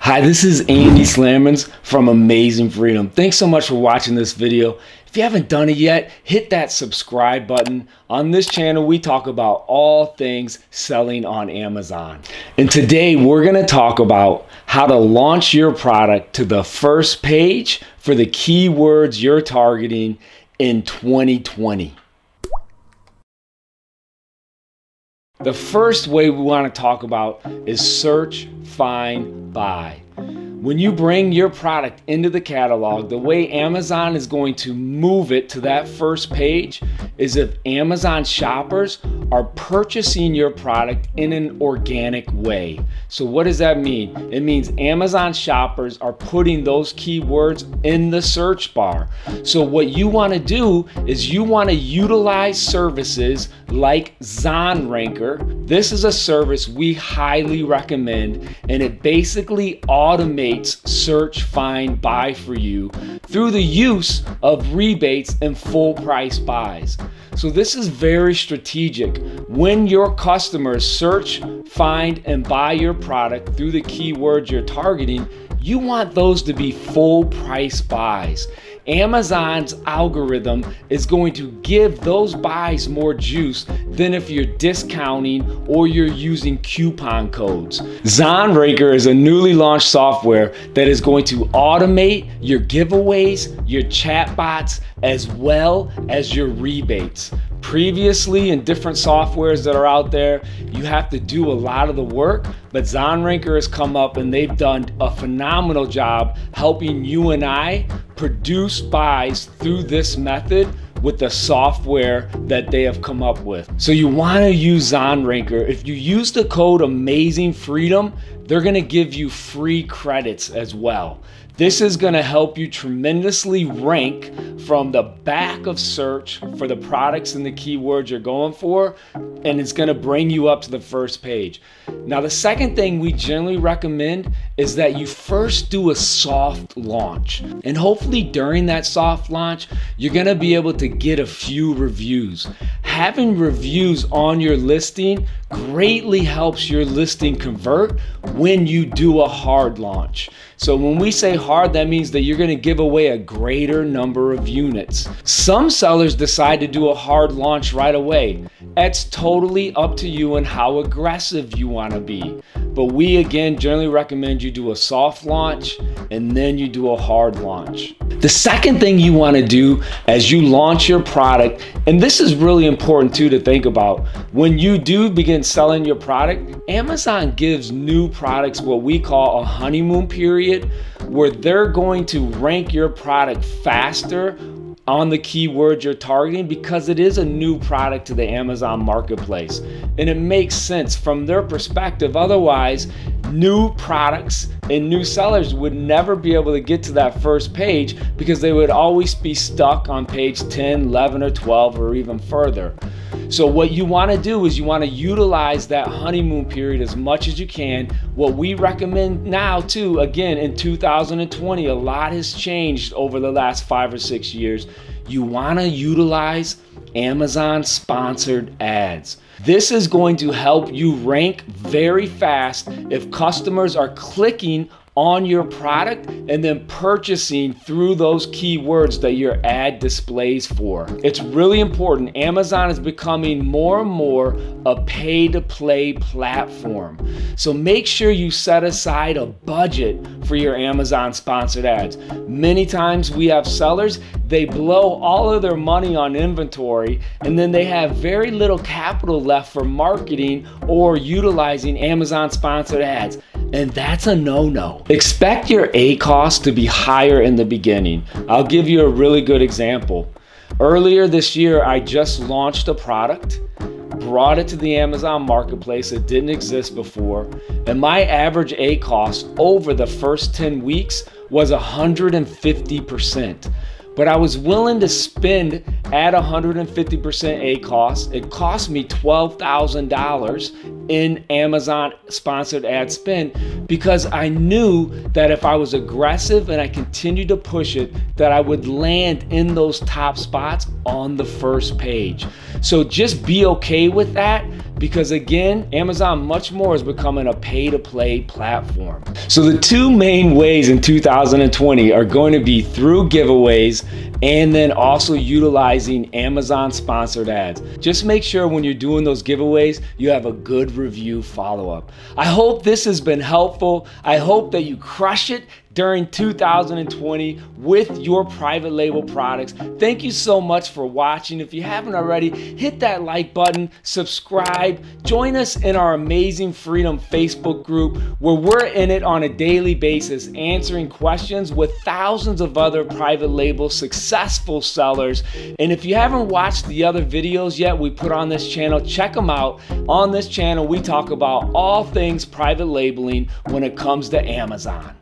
Hi, this is Andy Slamans from Amazing Freedom. Thanks so much for watching this video. If you haven't done it yet, hit that subscribe button. On this channel, we talk about all things selling on Amazon. And today we're gonna talk about how to launch your product to the first page for the keywords you're targeting in 2020. The first way we want to talk about is search, find, buy. When you bring your product into the catalog, the way Amazon is going to move it to that first page is if Amazon shoppers are purchasing your product in an organic way. So, what does that mean? It means Amazon shoppers are putting those keywords in the search bar. So, what you want to do is you want to utilize services like ZonRanker. This is a service we highly recommend, and it basically automates search, find, buy for you through the use of rebates and full price buys. So, this is very strategic. When your customers search, find, and buy your product through the keywords you're targeting, you want those to be full price buys. Amazon's algorithm is going to give those buys more juice than if you're discounting or you're using coupon codes. ZonRanker is a newly launched software that is going to automate your giveaways, your chatbots, as well as your rebates. Previously, in different softwares that are out there, you have to do a lot of the work, but ZonRanker has come up and they've done a phenomenal job helping you and I produce buys through this method with the software that they have come up with. So you want to use ZonRanker. If you use the code Amazing Freedom, they're to give you free credits as well. This is to help you tremendously rank from the back of search for the products and the keywords you're going for, and it's to bring you up to the first page. Now, the second thing we generally recommend is that you first do a soft launch. And hopefully, during that soft launch, you're to be able to get a few reviews. Having reviews on your listing greatly helps your listing convert when you do a hard launch. So when we say hard, that means that you're going to give away a greater number of units. Some sellers decide to do a hard launch right away. That's totally up to you and how aggressive you want to be. But we again generally recommend you do a soft launch and then you do a hard launch. The second thing you want to do as you launch your product, and this is really important too to think about, when you do begin selling your product, Amazon gives new products what we call a honeymoon period where they're going to rank your product faster on the keyword you're targeting because it is a new product to the Amazon marketplace. And it makes sense from their perspective. Otherwise, new products and new sellers would never be able to get to that first page because they would always be stuck on page 10, 11, or 12, or even further. So, what you want to do is you want to utilize that honeymoon period as much as you can. What we recommend now, too, again, in 2020, a lot has changed over the last five or six years. You want to utilize Amazon sponsored ads. This is going to help you rank very fast if customers are clicking on your product and then purchasing through those keywords that your ad displays for. It's really important. Amazon is becoming more and more a pay to play platform. So make sure you set aside a budget for your Amazon sponsored ads. Many times we have sellers, they blow all of their money on inventory and then they have very little capital left for marketing or utilizing Amazon sponsored ads and that's a no-no. Expect your ACoS to be higher in the beginning. I'll give you a really good example. Earlier this year, I just launched a product, brought it to the Amazon marketplace. It didn't exist before. And my average ACoS over the first 10 weeks was 150% but I was willing to spend at 150% ACoS. It cost me $12,000 in Amazon sponsored ad spend because I knew that if I was aggressive and I continued to push it, that I would land in those top spots on the first page. So just be okay with that because again, Amazon much more is becoming a pay to play platform. So the two main ways in 2020 are going to be through giveaways and then also utilizing Amazon sponsored ads. Just make sure when you're doing those giveaways, you have a good review follow up. I hope this has been helpful. I hope that you crush it during 2020 with your private label products. Thank you so much for watching. If you haven't already, hit that like button, subscribe, join us in our Amazing Freedom Facebook group where we're in it on a daily basis answering questions with thousands of other private label successful sellers. And if you haven't watched the other videos yet we put on this channel, check them out. On this channel, we talk about all things private labeling when it comes to Amazon.